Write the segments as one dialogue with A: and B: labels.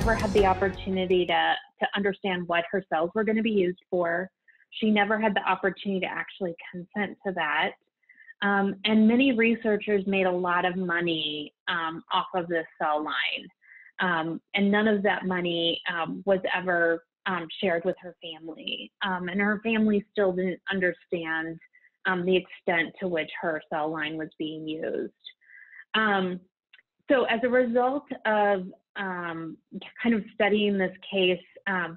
A: never had the opportunity to, to understand what her cells were going to be used for. She never had the opportunity to actually consent to that. Um, and many researchers made a lot of money um, off of this cell line. Um, and none of that money um, was ever um, shared with her family. Um, and her family still didn't understand the extent to which her cell line was being used. so as a result of kind of studying this case,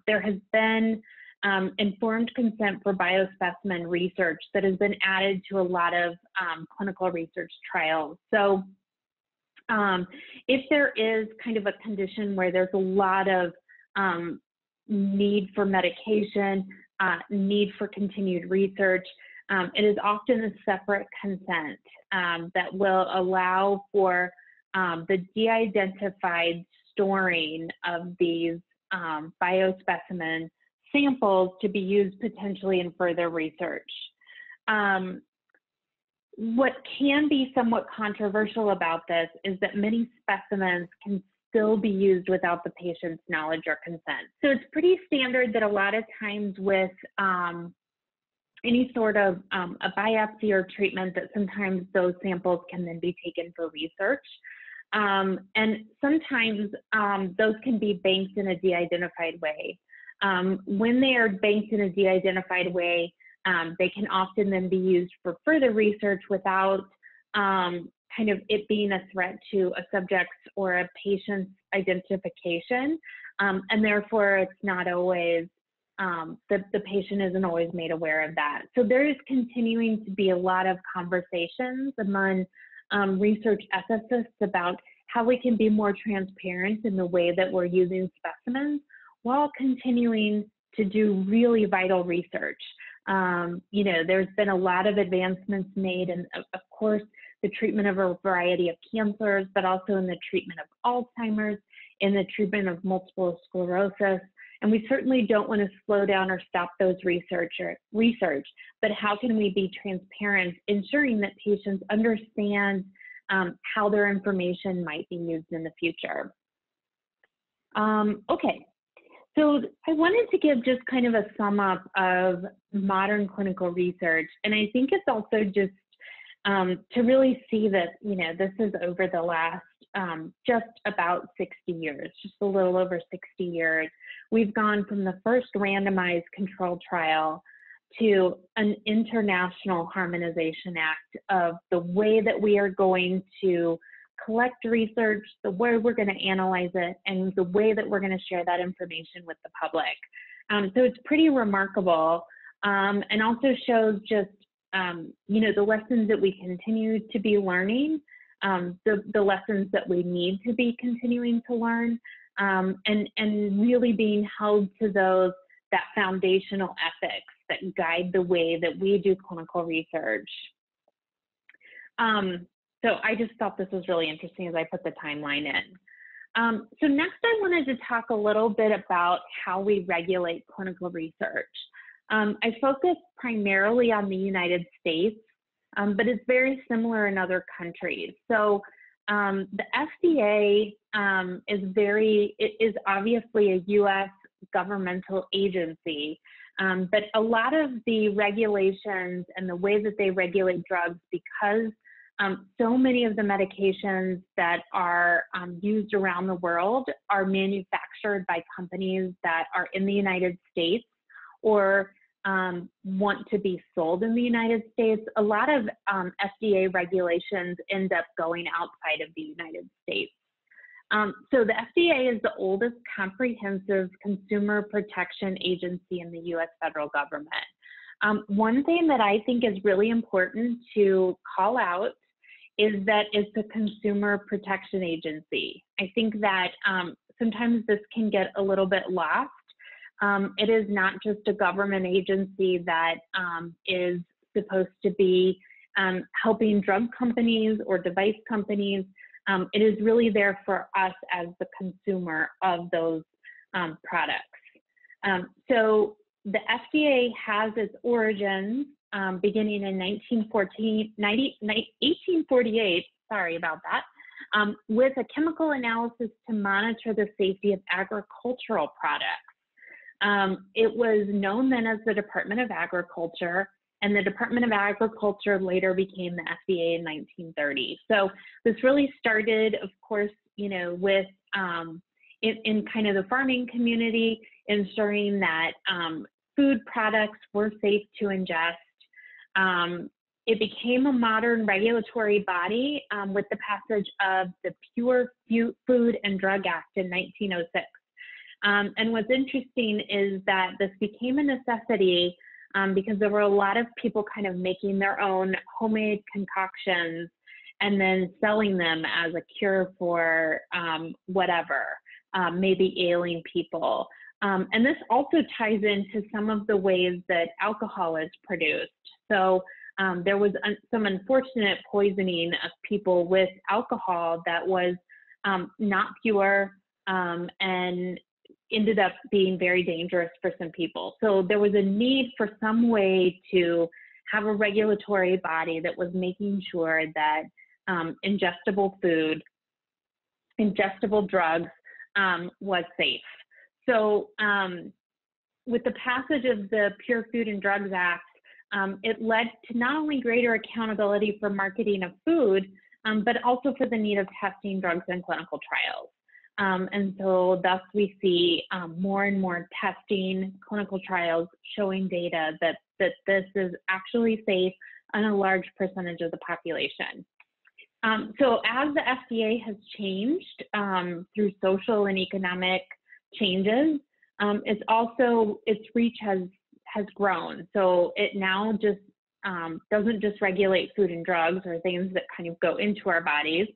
A: there has been um, informed consent for biospecimen research that has been added to a lot of um, clinical research trials. So um, if there is kind of a condition where there's a lot of um, need for medication, uh, need for continued research, um, it is often a separate consent um, that will allow for the de-identified storing of these biospecimen samples to be used potentially in further research. Um, what can be somewhat controversial about this is that many specimens can still be used without the patient's knowledge or consent. So it's pretty standard that a lot of times with um, any sort of um, a biopsy or treatment that sometimes those samples can then be taken for research. Um, and sometimes um, those can be banked in a de-identified way. Um, when they are banked in a de-identified way, um, they can often then be used for further research without um, kind of it being a threat to a subject's or a patient's identification. Um, and therefore, it's not always, the, the patient isn't always made aware of that. So there is continuing to be a lot of conversations among um, research ethicists about how we can be more transparent in the way that we're using specimens while continuing to do really vital research. Um, you know, there's been a lot of advancements made, and of course, the treatment of a variety of cancers, but also in the treatment of Alzheimer's, in the treatment of multiple sclerosis. And we certainly don't want to slow down or stop those research, or research but how can we be transparent, ensuring that patients understand um, how their information might be used in the future. Um, okay, so I wanted to give just kind of a sum up of modern clinical research. And I think it's also just um, to really see that, you know, this is over the last um, just about 60 years, just a little over 60 years. We've gone from the first randomized control trial to an international harmonization act of the way that we are going to collect research, the way we're going to analyze it, and the way that we're going to share that information with the public. Um, so it's pretty remarkable um, and also shows just, um, you know, the lessons that we continue to be learning, um, the, the lessons that we need to be continuing to learn, um, and, and really being held to those, that foundational ethics that guide the way that we do clinical research. Um, so I just thought this was really interesting as I put the timeline in. Um, so next I wanted to talk a little bit about how we regulate clinical research. Um, I focus primarily on the United States, um, but it's very similar in other countries. So um, the FDA um, is very, it is obviously a US governmental agency, um, but a lot of the regulations and the way that they regulate drugs because um, so many of the medications that are um, used around the world are manufactured by companies that are in the United States or um, want to be sold in the United States. A lot of um, FDA regulations end up going outside of the United States. Um, so the FDA is the oldest comprehensive consumer protection agency in the US federal government. Um, one thing that I think is really important to call out is that it's a consumer protection agency. I think that um, sometimes this can get a little bit lost. Um, it is not just a government agency that um, is supposed to be um, helping drug companies or device companies. Um, it is really there for us as the consumer of those um, products. so the FDA has its origins um, beginning in 1914, 90, 1848, sorry about that, um, with a chemical analysis to monitor the safety of agricultural products. Um, it was known then as the Department of Agriculture, and the Department of Agriculture later became the FDA in 1930. So this really started, of course, you know, with um, in, in, kind of the farming community, ensuring that um, food products were safe to ingest. Um, it became a modern regulatory body um, with the passage of the Pure Food and Drug Act in 1906. Um, and what's interesting is that this became a necessity um, because there were a lot of people kind of making their own homemade concoctions and then selling them as a cure for um, whatever, um, maybe ailing people. Um, and this also ties into some of the ways that alcohol is produced. So um, there was un some unfortunate poisoning of people with alcohol that was not pure um, and ended up being very dangerous for some people. So there was a need for some way to have a regulatory body that was making sure that um, ingestible food, ingestible drugs um, was safe. So um, with the passage of the Pure Food and Drugs Act, um, it led to not only greater accountability for marketing of food, um, but also for the need of testing drugs in clinical trials. Um, and so thus we see um, more and more testing, clinical trials showing data that, that this is actually safe on a large percentage of the population. Um, so as the FDA has changed um, through social and economic changes, um, it's also, its reach has, has grown. So it now just um, doesn't just regulate food and drugs or things that kind of go into our bodies,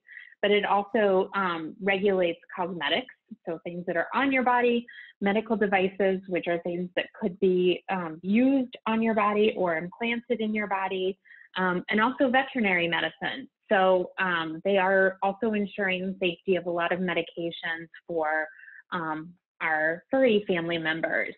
A: but it also um, regulates cosmetics, so things that are on your body, medical devices, which are things that could be um, used on your body or implanted in your body, um, and also veterinary medicine. So um, they are also ensuring safety of a lot of medications for um, our furry family members.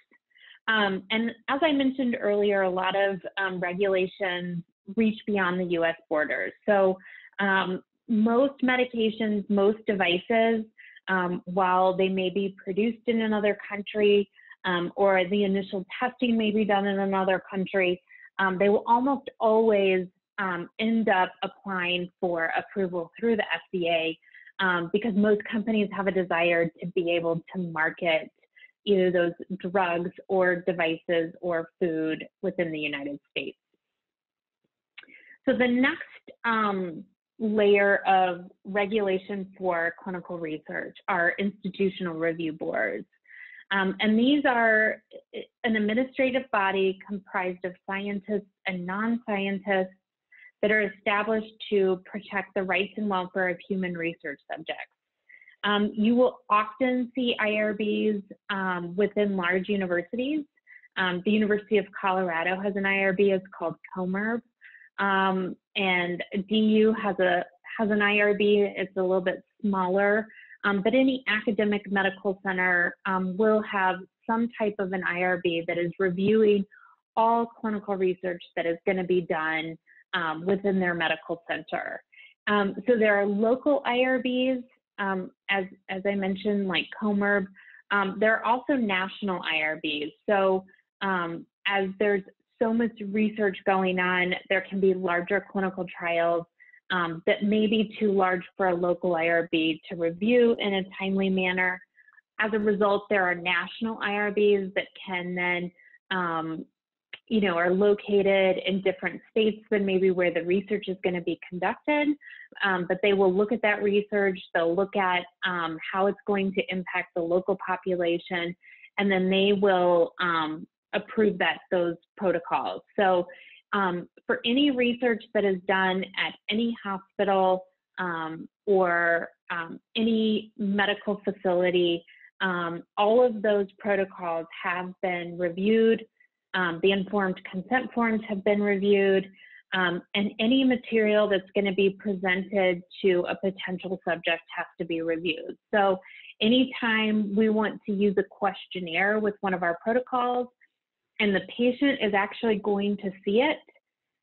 A: Um, and as I mentioned earlier, a lot of regulations reach beyond the US borders. So um, most medications, most devices, um, while they may be produced in another country um, or the initial testing may be done in another country, um, they will almost always um, end up applying for approval through the FDA um, because most companies have a desire to be able to market either those drugs or devices or food within the United States. So the next um, layer of regulation for clinical research are institutional review boards. Um, and these are an administrative body comprised of scientists and non-scientists that are established to protect the rights and welfare of human research subjects. Um, you will often see IRBs um, within large universities. Um, the University of Colorado has an IRB, it's called COMIRB. Um, and DU has a has an IRB. It's a little bit smaller, um, but any academic medical center um, will have some type of an IRB that is reviewing all clinical research that is going to be done um, within their medical center. Um, so there are local IRBs, um, as as I mentioned, like COMIRB. there are also national IRBs. So as there's so much research going on. There can be larger clinical trials um, that may be too large for a local IRB to review in a timely manner. As a result, there are national IRBs that can then, um, you know, are located in different states than maybe where the research is going to be conducted. Um, but they will look at that research, they'll look at um, how it's going to impact the local population, and then they will um, approve that those protocols. So um, for any research that is done at any hospital um, or um, any medical facility, um, all of those protocols have been reviewed. Um, the informed consent forms have been reviewed. Um, and any material that's going to be presented to a potential subject has to be reviewed. So anytime we want to use a questionnaire with one of our protocols, and the patient is actually going to see it,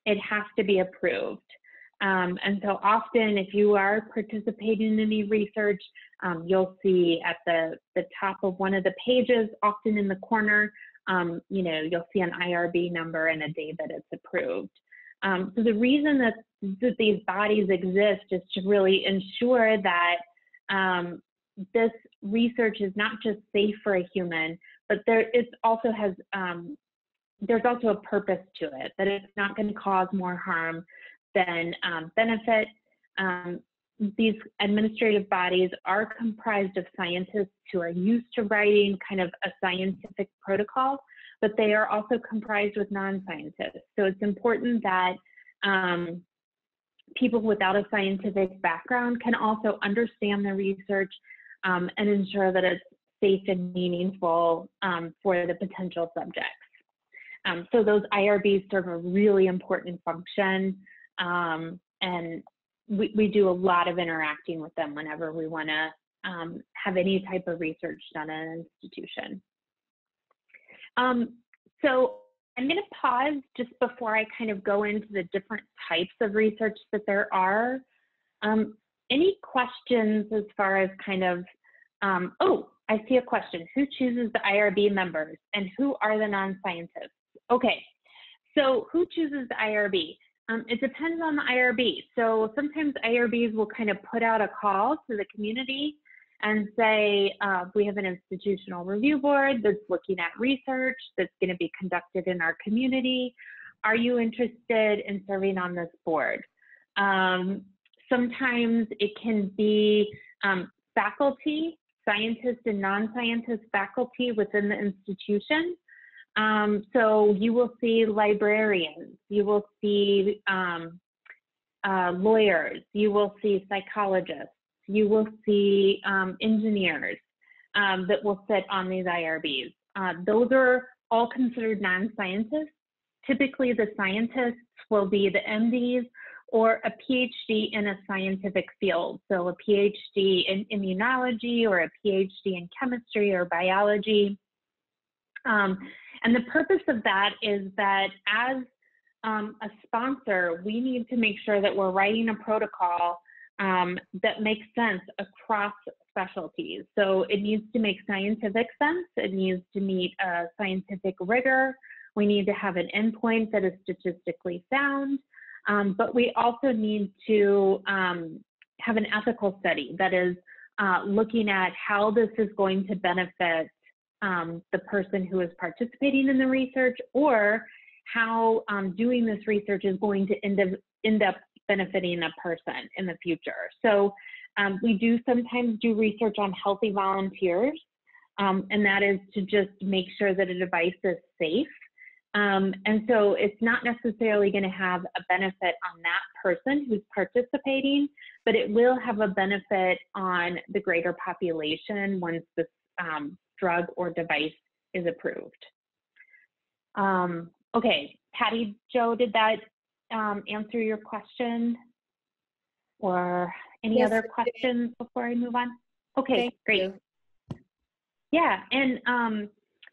A: it has to be approved. Um, and so often, if you are participating in any research, um, you'll see at the, the top of one of the pages, often in the corner, um, you know, you'll see an IRB number and a day that it's approved. Um, so the reason that, that these bodies exist is to really ensure that um, this research is not just safe for a human, but there it also has um, there's also a purpose to it that it's not going to cause more harm than um, benefit. Um, these administrative bodies are comprised of scientists who are used to writing kind of a scientific protocol, but they are also comprised with non-scientists. So it's important that um, people without a scientific background can also understand the research um, and ensure that it's safe and meaningful um, for the potential subjects. Um, so those IRBs serve a really important function um, and we, we do a lot of interacting with them whenever we want to um, have any type of research done at an institution. Um, so I'm going to pause just before I kind of go into the different types of research that there are. Um, any questions as far as kind of, um, oh, I see a question. Who chooses the IRB members and who are the non-scientists? Okay, so who chooses the IRB? Um, it depends on the IRB. So sometimes IRBs will kind of put out a call to the community and say, uh, we have an institutional review board that's looking at research that's going to be conducted in our community. Are you interested in serving on this board? Um, sometimes it can be um, faculty, scientists and non-scientist faculty within the institution um, so you will see librarians, you will see um, uh, lawyers, you will see psychologists, you will see um, engineers um, that will sit on these IRBs. Uh, those are all considered non-scientists. Typically, the scientists will be the MDs or a PhD in a scientific field. So a PhD in immunology or a PhD in chemistry or biology. Um, and the purpose of that is that as um, a sponsor, we need to make sure that we're writing a protocol um, that makes sense across specialties. So it needs to make scientific sense. It needs to meet a scientific rigor. We need to have an endpoint that is statistically sound. Um, but we also need to um, have an ethical study that is uh, looking at how this is going to benefit um, the person who is participating in the research or how um, doing this research is going to end up, end up benefiting a person in the future. So um, we do sometimes do research on healthy volunteers, um, and that is to just make sure that a device is safe. Um, and so it's not necessarily going to have a benefit on that person who's participating, but it will have a benefit on the greater population once this um, drug or device is approved. Um, okay, Patty Joe, did that um, answer your question? Or any yes, other questions before I move on? Okay, Thank great. You. Yeah, and um,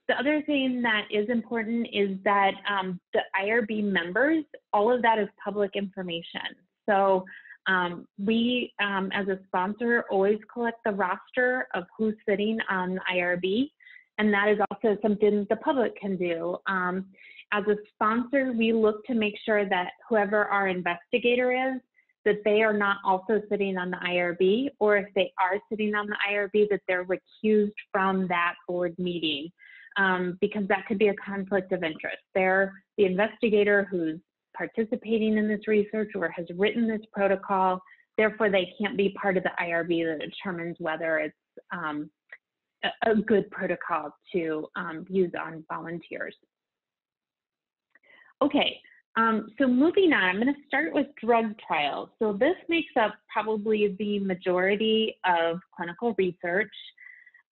A: the other thing that is important is that um, the IRB members, all of that is public information. So um, we, um, as a sponsor, always collect the roster of who's sitting on the IRB, and that is also something the public can do. Um, as a sponsor, we look to make sure that whoever our investigator is, that they are not also sitting on the IRB, or if they are sitting on the IRB, that they're recused from that board meeting, um, because that could be a conflict of interest. They're the investigator who's participating in this research or has written this protocol. Therefore, they can't be part of the IRB that determines whether it's um, a, good protocol to um, use on volunteers. Okay, um, so moving on, I'm going to start with drug trials. So this makes up probably the majority of clinical research.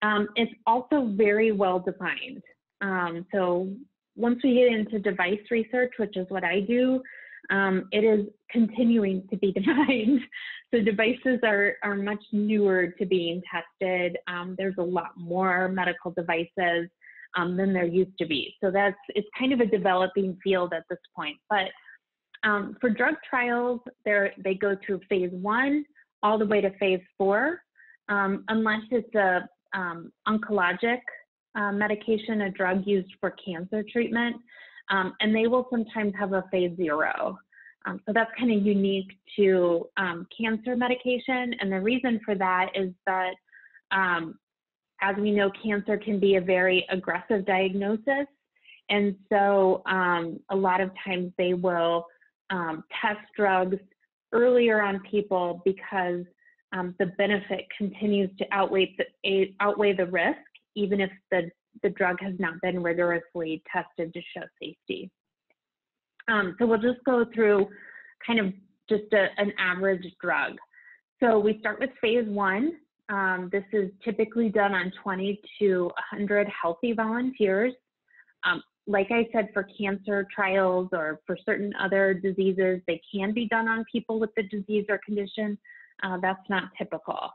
A: Um, it's also very well defined. Um, so once we get into device research, which is what I do, um, it is continuing to be defined. so devices are, are much newer to being tested. Um, there's a lot more medical devices um, than there used to be. So that's, it's kind of a developing field at this point. But Um, for drug trials, they go through phase one all the way to phase four, um, unless it's a um, oncologic uh, medication, a drug used for cancer treatment, um, and they will sometimes have a phase zero. Um, so that's kind of unique to um, cancer medication, and the reason for that is that, as we know, cancer can be a very aggressive diagnosis, and so a lot of times they will um, test drugs earlier on people because um, the benefit continues to outweigh the, outweigh the risk, even if the, the drug has not been rigorously tested to show safety. Um, so we'll just go through kind of just a, an average drug. So we start with phase one. Um, this is typically done on 20 to 100 healthy volunteers. Um, like I said, for cancer trials or for certain other diseases, they can be done on people with the disease or condition. Uh, that's not typical.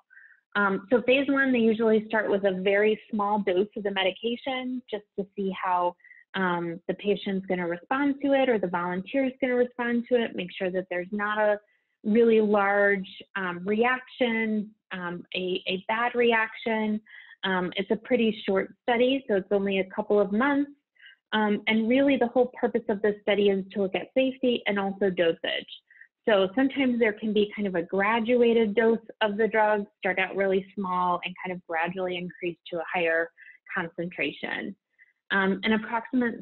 A: Um, so phase one, they usually start with a very small dose of the medication just to see how um, the patient's going to respond to it or the volunteer is going to respond to it, make sure that there's not a really large um, reaction, um, a, a, bad reaction. Um, it's a pretty short study, so it's only a couple of months. Um, and really the whole purpose of this study is to look at safety and also dosage. So sometimes there can be kind of a graduated dose of the drug, start out really small and kind of gradually increase to a higher concentration. Um, and approximate,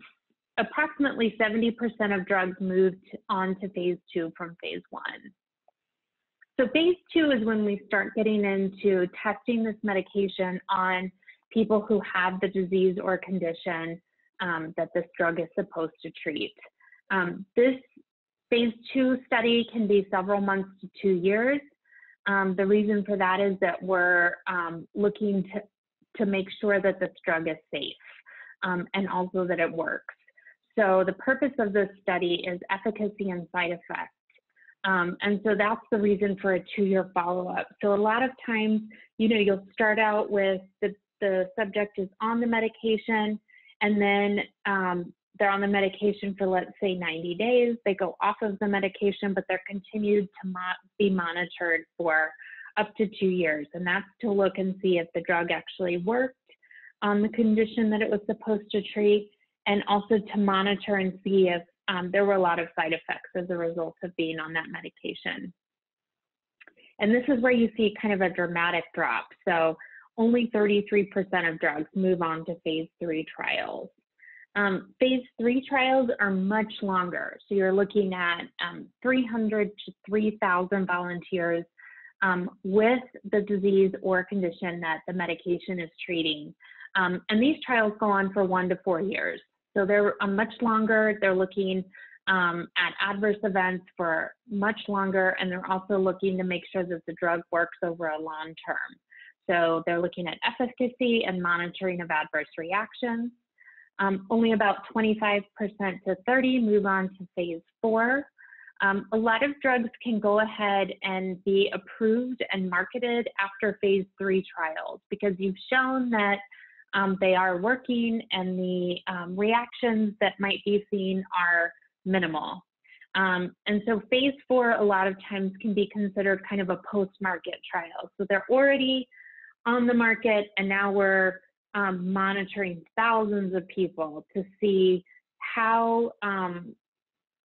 A: approximately 70% of drugs moved on to phase two from phase one. So phase two is when we start getting into testing this medication on people who have the disease or condition um, that this drug is supposed to treat. Um, this phase two study can be several months to two years. Um, the reason for that is that we're um, looking to, to make sure that this drug is safe um, and also that it works. So the purpose of this study is efficacy and side effects. Um, and so that's the reason for a two-year follow-up. So a lot of times, you know, you'll start out with the, the subject is on the medication, and then um, they're on the medication for let's say 90 days. They go off of the medication but they're continued to mo be monitored for up to two years. And that's to look and see if the drug actually worked on the condition that it was supposed to treat and also to monitor and see if um, there were a lot of side effects as a result of being on that medication. And this is where you see kind of a dramatic drop. So only 33% of drugs move on to phase three trials. Um, phase three trials are much longer. So you're looking at um, 300 to 3,000 volunteers um, with the disease or condition that the medication is treating. Um, and these trials go on for one to four years. So they're uh, much longer. They're looking um, at adverse events for much longer, and they're also looking to make sure that the drug works over a long term. So they're looking at efficacy and monitoring of adverse reactions. Um, only about 25% to 30 move on to phase four. Um, a lot of drugs can go ahead and be approved and marketed after phase three trials because you've shown that um, they are working and the um, reactions that might be seen are minimal. Um, and so phase four, a lot of times can be considered kind of a post-market trial. So they're already on the market, and now we're um, monitoring thousands of people to see how um,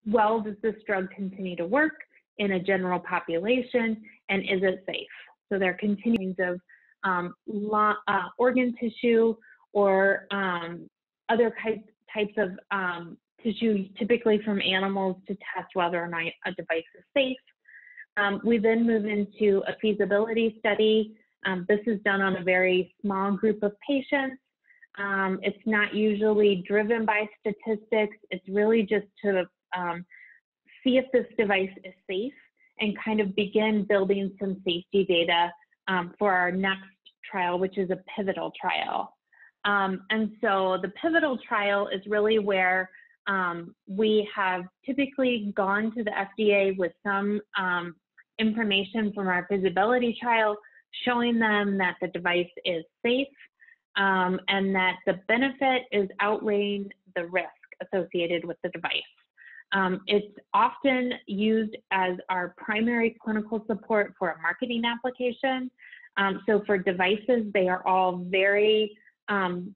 A: well does this drug continue to work in a general population, and is it safe? So there are continuings of um, uh, organ tissue or um, other types types of um, tissue, typically from animals, to test whether or not a device is safe. Um, we then move into a feasibility study um, this is done on a very small group of patients. Um, it's not usually driven by statistics. It's really just to um, see if this device is safe and kind of begin building some safety data um, for our next trial, which is a pivotal trial. Um, and so the pivotal trial is really where um, we have typically gone to the FDA with some information from our feasibility trial showing them that the device is safe um, and that the benefit is outweighing the risk associated with the device. Um, it's often used as our primary clinical support for a marketing application. Um, so for devices, they are all very um,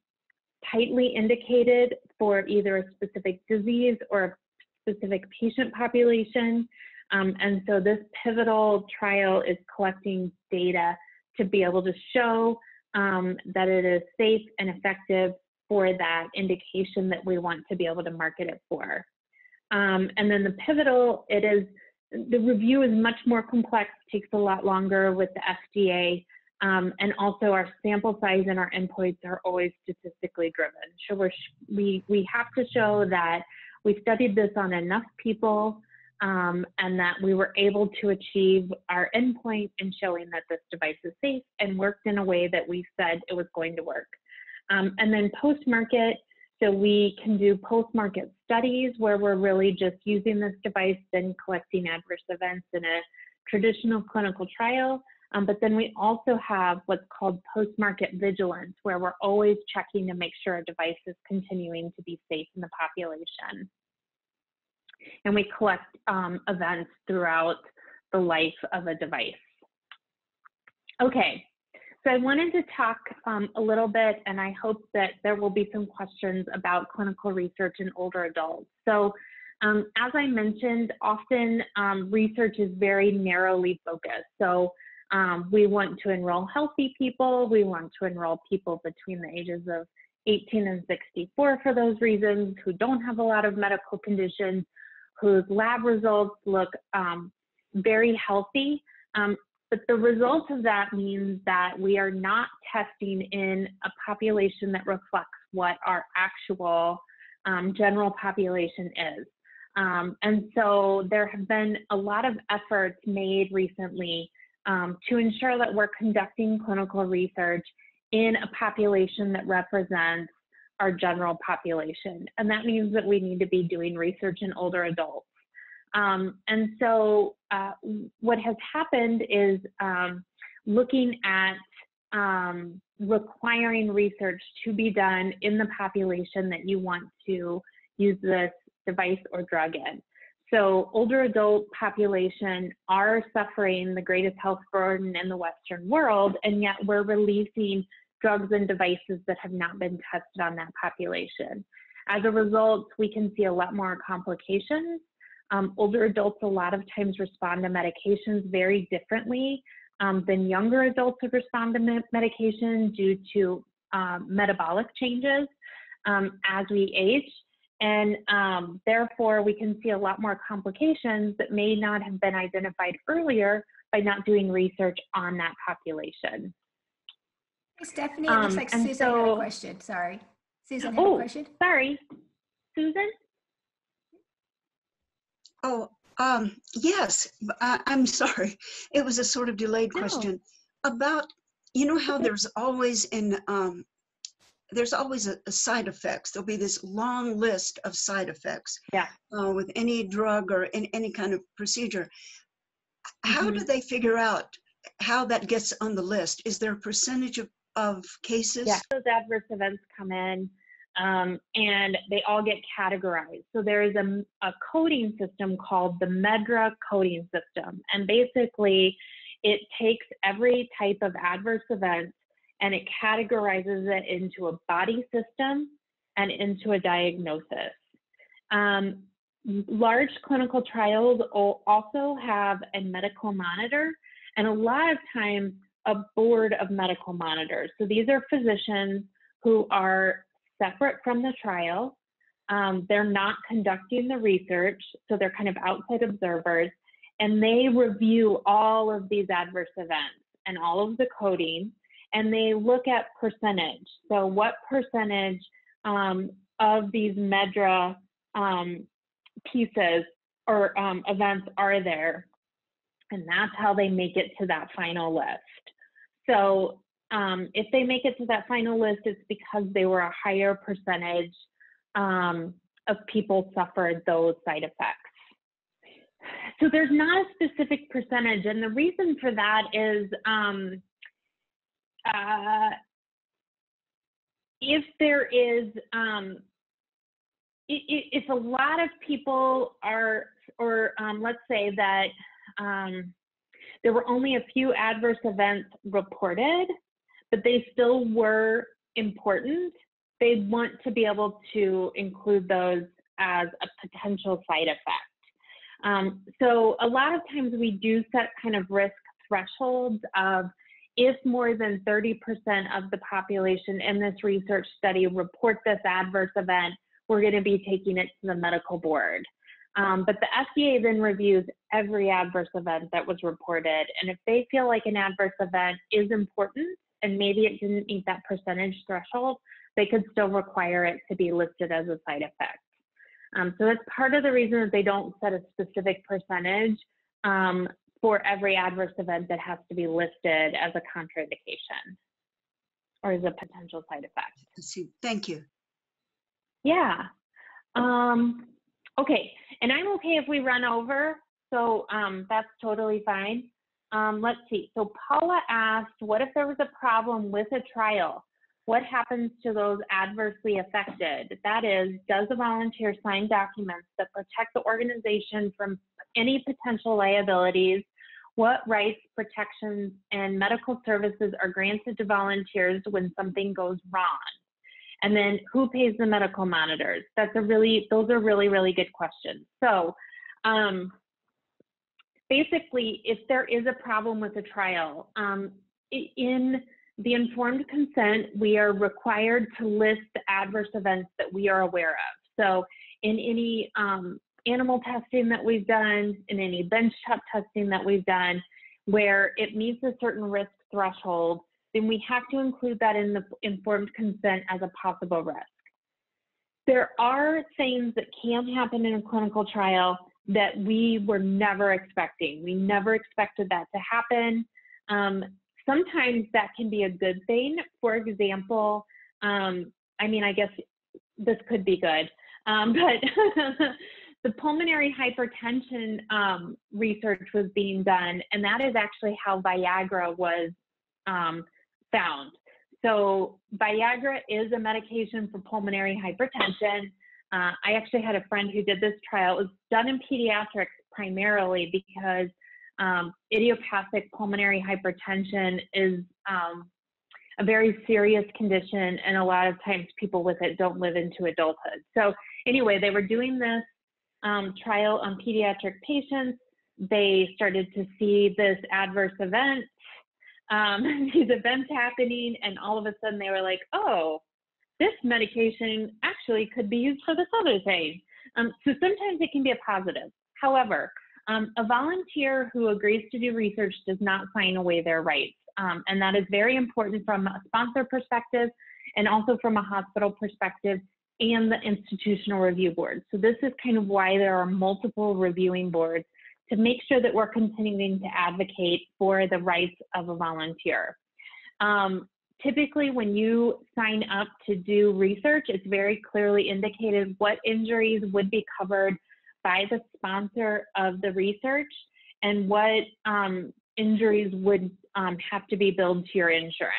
A: tightly indicated for either a specific disease or a specific patient population. Um, and so this pivotal trial is collecting data to be able to show um, that it is safe and effective for that indication that we want to be able to market it for. Um, and then the pivotal, it is, the review is much more complex, takes a lot longer with the FDA. Um, and also our sample size and our endpoints are always statistically driven. So we're, we, we have to show that we studied this on enough people um, and that we were able to achieve our endpoint in showing that this device is safe and worked in a way that we said it was going to work. Um, and then post-market, so we can do post-market studies where we're really just using this device and collecting adverse events in a traditional clinical trial. Um, but then we also have what's called post-market vigilance, where we're always checking to make sure a device is continuing to be safe in the population. And we collect um, events throughout the life of a device. Okay, so I wanted to talk um, a little bit, and I hope that there will be some questions about clinical research in older adults. So um, as I mentioned, often um, research is very narrowly focused. So um, we want to enroll healthy people. We want to enroll people between the ages of 18 and 64 for those reasons, who don't have a lot of medical conditions, whose lab results look um, very healthy. Um, but the result of that means that we are not testing in a population that reflects what our actual um, general population is. Um, and so there have been a lot of efforts made recently um, to ensure that we're conducting clinical research in a population that represents our general population. And that means that we need to be doing research in older adults. Um, and so uh, what has happened is um, looking at um, requiring research to be done in the population that you want to use this device or drug in. So older adult population are suffering the greatest health burden in the Western world, and yet we're releasing drugs and devices that have not been tested on that population. As a result, we can see a lot more complications um, older adults a lot of times respond to medications very differently um, than younger adults who respond to me medication due to um, metabolic changes um, as we age. And um, therefore, we can see a lot more complications that may not have been identified earlier by not doing research on that population.
B: Hey, Stephanie, it looks um, like Susan so, had a question. Sorry. Susan had
A: oh,
B: a question.
A: Sorry. Susan?
C: Oh, um, yes, I, am sorry. It was a sort of delayed question about, you know how there's always in, um, there's always a, a, side effects. There'll be this long list of side effects
A: yeah.
C: Uh, with any drug or in, any kind of procedure. How mm-hmm. do they figure out how that gets on the list? Is there a percentage of, of cases?
A: Those adverse events come in um, and they all get categorized. So there is a, a coding system called the MedDRA coding system. And basically, it takes every type of adverse event and it categorizes it into a body system and into a diagnosis. Um, large clinical trials also have a medical monitor and a lot of times a board of medical monitors. So these are physicians who are separate from the trial. Um, they're not conducting the research, so they're kind of outside observers, and they review all of these adverse events and all of the coding, and they look at percentage. So, what percentage um, of these MedDRA um, pieces or um, events are there? And that's how they make it to that final list. So, um, if they make it to that final list, it's because they were a higher percentage um, of people suffered those side effects. So there's not a specific percentage, and the reason for that is um, uh, if there is um, if a lot of people are, or um, let's say that um, there were only a few adverse events reported, but they still were important, they'd want to be able to include those as a potential side effect. Um, so a lot of times we do set kind of risk thresholds of if more than 30% of the population in this research study report this adverse event, we're going to be taking it to the medical board. Um, but the FDA then reviews every adverse event that was reported. And if they feel like an adverse event is important and maybe it didn't meet that percentage threshold, they could still require it to be listed as a side effect. Um, so that's part of the reason that they don't set a specific percentage um, for every adverse event that has to be listed as a contraindication or as a potential side effect.
C: see. Thank you.
A: Yeah. Um, okay, and I'm okay if we run over, so um, that's totally fine. Um, let's see. So Paula asked, what if there was a problem with a trial? What happens to those adversely affected? That is, does a volunteer sign documents that protect the organization from any potential liabilities? What rights, protections, and medical services are granted to volunteers when something goes wrong? And then who pays the medical monitors? That's a really, those are really, really good questions. So um, basically, if there is a problem with a trial, um, in the informed consent, we are required to list the adverse events that we are aware of. So in any um, animal testing that we've done, in any benchtop testing that we've done, where it meets a certain risk threshold, then we have to include that in the informed consent as a possible risk. There are things that can happen in a clinical trial that we were never expecting. We never expected that to happen. Um, sometimes that can be a good thing. For example, um, I mean, I guess this could be good, um, but the pulmonary hypertension um, research was being done, and that is actually how Viagra was um, found. So Viagra is a medication for pulmonary hypertension. Uh, I actually had a friend who did this trial. It was done in pediatrics primarily because um, idiopathic pulmonary hypertension is um, a very serious condition, and a lot of times people with it don't live into adulthood. So anyway, they were doing this um, trial on pediatric patients. They started to see this adverse event um, these events happening, and all of a sudden they were like, oh, this medication actually could be used for this other thing. Um, so sometimes it can be a positive. However, um, a volunteer who agrees to do research does not sign away their rights. Um, and that is very important from a sponsor perspective and also from a hospital perspective and the institutional review board. So this is kind of why there are multiple reviewing boards to make sure that we're continuing to advocate for the rights of a volunteer. Um, typically, when you sign up to do research, it's very clearly indicated what injuries would be covered by the sponsor of the research and what um, injuries would um, have to be billed to your insurance.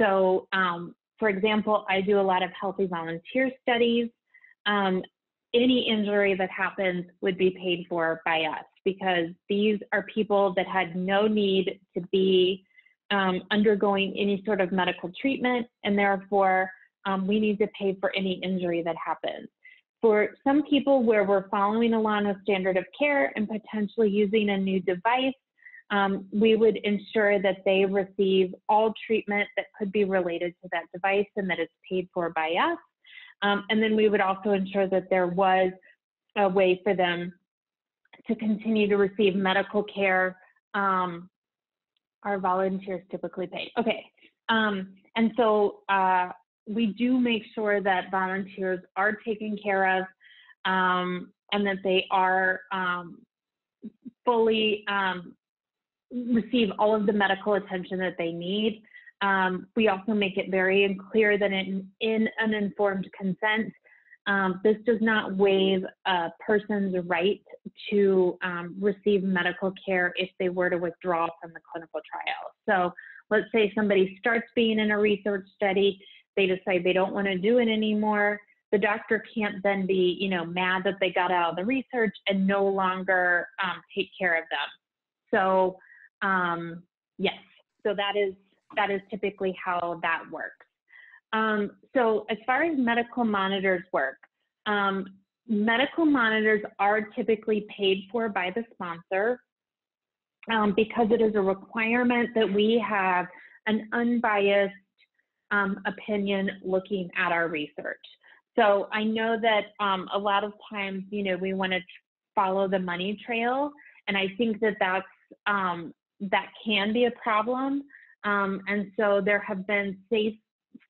A: So, um, for example, I do a lot of healthy volunteer studies. Um, any injury that happens would be paid for by us because these are people that had no need to be um, undergoing any sort of medical treatment, and therefore um, we need to pay for any injury that happens. For some people where we're following along with standard of care and potentially using a new device, um, we would ensure that they receive all treatment that could be related to that device and that it's paid for by us. Um, and then we would also ensure that there was a way for them to continue to receive medical care um, our volunteers typically pay. Okay, um, and so uh, we do make sure that volunteers are taken care of um, and that they are um, fully um, receive all of the medical attention that they need. Um, we also make it very clear that in, in an informed consent, um, this does not waive a person's right to um, receive medical care if they were to withdraw from the clinical trial. So let's say somebody starts being in a research study, they decide they don't want to do it anymore. the doctor can't then be, you know, mad that they got out of the research and no longer um, take care of them. So um, yes, so that is that is typically how that works. Um, so as far as medical monitors work, um, medical monitors are typically paid for by the sponsor um, because it is a requirement that we have an unbiased um, opinion looking at our research. So I know that um, a lot of times, you know, we want to follow the money trail, and I think that that's um, that can be a problem. Um, and so there have been safe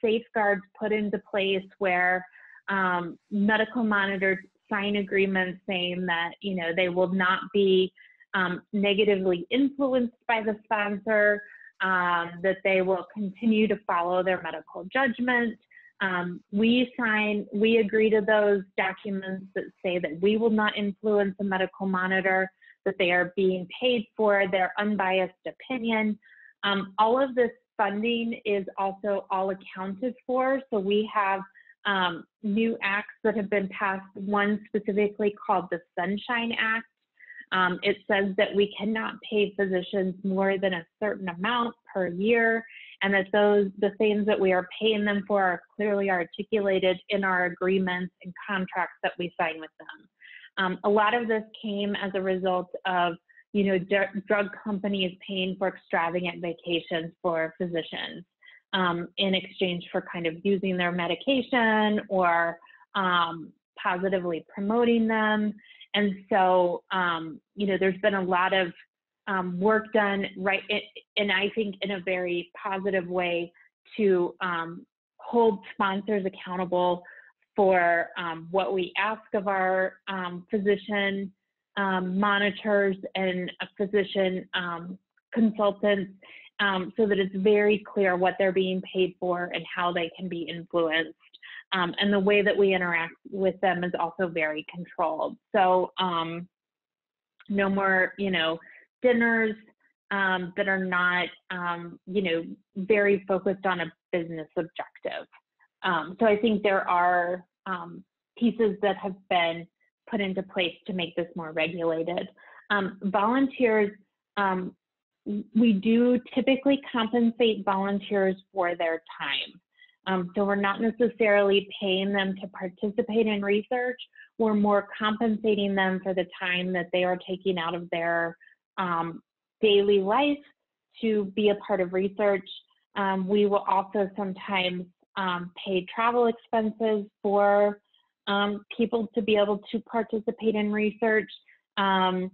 A: safeguards put into place where um, medical monitors sign agreements saying that you know they will not be um, negatively influenced by the sponsor, um, that they will continue to follow their medical judgment. Um, we sign, we agree to those documents that say that we will not influence the medical monitor, that they are being paid for their unbiased opinion. Um, all of this funding is also all accounted for. So we have um, new acts that have been passed, one specifically called the Sunshine Act. Um, it says that we cannot pay physicians more than a certain amount per year, and that those the things that we are paying them for are clearly articulated in our agreements and contracts that we sign with them. Um, a lot of this came as a result of you know, drug companies paying for extravagant vacations for physicians um, in exchange for kind of using their medication or um, positively promoting them. And so, um, you know, there's been a lot of um, work done right, and I think in a very positive way to um, hold sponsors accountable for um, what we ask of our physician um, monitors and a physician um, consultants um, so that it's very clear what they're being paid for and how they can be influenced. Um, and the way that we interact with them is also very controlled. So um, no more, you know, dinners um, that are not, you know, very focused on a business objective. so I think there are pieces that have been put into place to make this more regulated. Um, volunteers, um, we do typically compensate volunteers for their time. Um, so we're not necessarily paying them to participate in research. We're more compensating them for the time that they are taking out of their um, daily life to be a part of research. Um, we will also sometimes um, pay travel expenses for um, people to be able to participate in research. Um,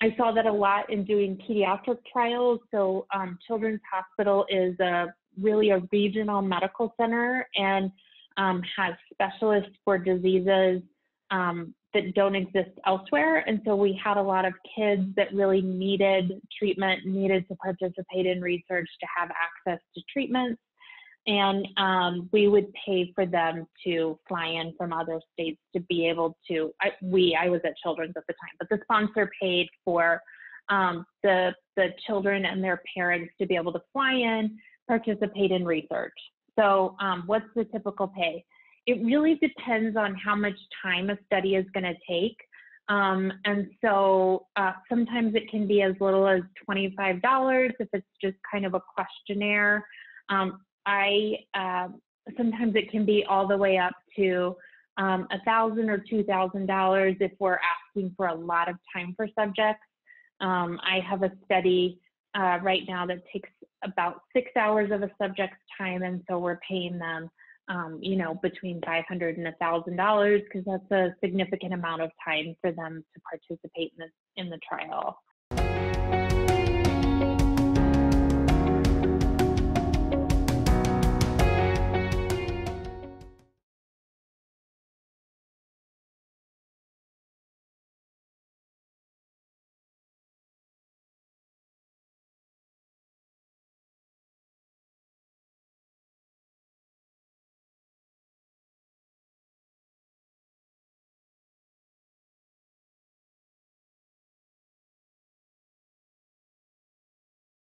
A: I saw that a lot in doing pediatric trials. So um, Children's Hospital is a really a regional medical center and um, has specialists for diseases um, that don't exist elsewhere. And so we had a lot of kids that really needed treatment, needed to participate in research to have access to treatments and um, we would pay for them to fly in from other states to be able to. I, we, I was at Children's at the time, but the sponsor paid for um, the the children and their parents to be able to fly in, participate in research. So, um, what's the typical pay? It really depends on how much time a study is going to take. Um, and so uh, sometimes it can be as little as $25 if it's just kind of a questionnaire. Um, I uh, sometimes it can be all the way up to um, a um, thousand or two thousand dollars if we're asking for a lot of time for subjects. Um, I have a study uh, right now that takes about six hours of a subject's time, and so we're paying them, um, you know, between five hundred and a thousand dollars because that's a significant amount of time for them to participate in in the trial.